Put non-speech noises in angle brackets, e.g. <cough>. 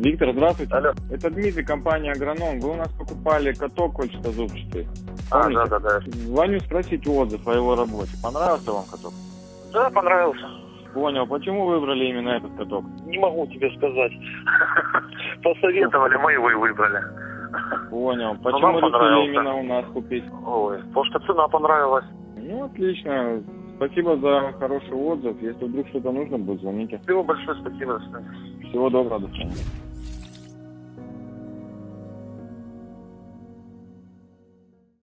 Виктор, здравствуйте. Алло. Это Дмитрий, компания «Агроном». Вы у нас покупали каток кольчатозубчатый. А, Помните? да, да, да. Звоню спросить отзыв о его работе. Понравился вам каток? Да, понравился. Понял. Почему выбрали именно этот каток? Не могу тебе сказать. <laughs> Посоветовали, мы его и выбрали. Понял. Ну, Почему решили именно у нас купить? Ой, потому что цена понравилась. Ну, отлично. Спасибо за хороший отзыв. Если вдруг что-то нужно будет, звоните. Всего большое спасибо. Всего доброго. До свидания.